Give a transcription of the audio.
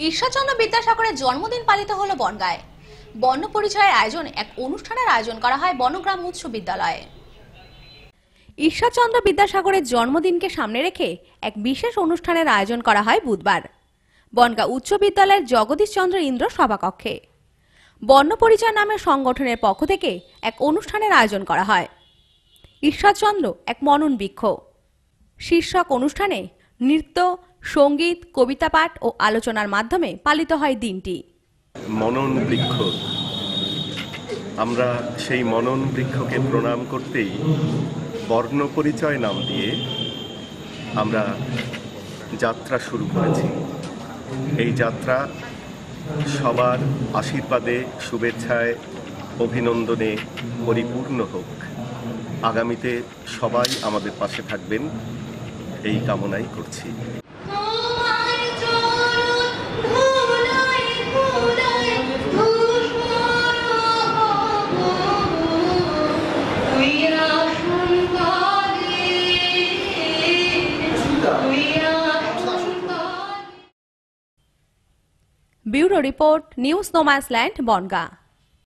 ঈশ্বরচন্দ্র বিদ্যাসাগরের জন্মদিন পালিত হলো বনগায়। বর্ণ পরিচয়ের আয়োজনে এক অনুষ্ঠানের আয়োজন করা হয় বনগ্রাম উচ্চ বিদ্যালয়ে। ঈশ্বরচন্দ্র বিদ্যাসাগরের জন্মদিনকে সামনে রেখে এক বিশেষ অনুষ্ঠানের আয়োজন করা হয় বুধবার। বনগা উচ্চ বিদ্যালয়ের জগদীশচন্দ্র ইন্দ্র সভাকক্ষে। বর্ণ পরিচয় নামের সংগঠনের পক্ষ থেকে এক অনুষ্ঠানের আয়োজন করা হয়। ঈশ্বরচন্দ্র এক মনন বৃক্ষ। শীর্ষক অনুষ্ঠানে নৃত্য সংগীত, কবিতা পাঠ ও আলোচনার মাধ্যমে পালিত হয় দিনটি। মনন বৃক্ষ। আমরা সেই মনন বৃক্ষকে প্রণাম করতেই বর্ণ পরিচয় নাম দিয়ে আমরা যাত্রা শুরু করেছি। এই যাত্রা সবার আশীর্বাদে, শুভেচ্ছায়, অভিনন্দনে পরিপূর্ণ হোক। আগামীতে সবাই আমাদের পাশে থাকবেন, এই কামনাই করছি। Bureau report news no man's land Bongaon.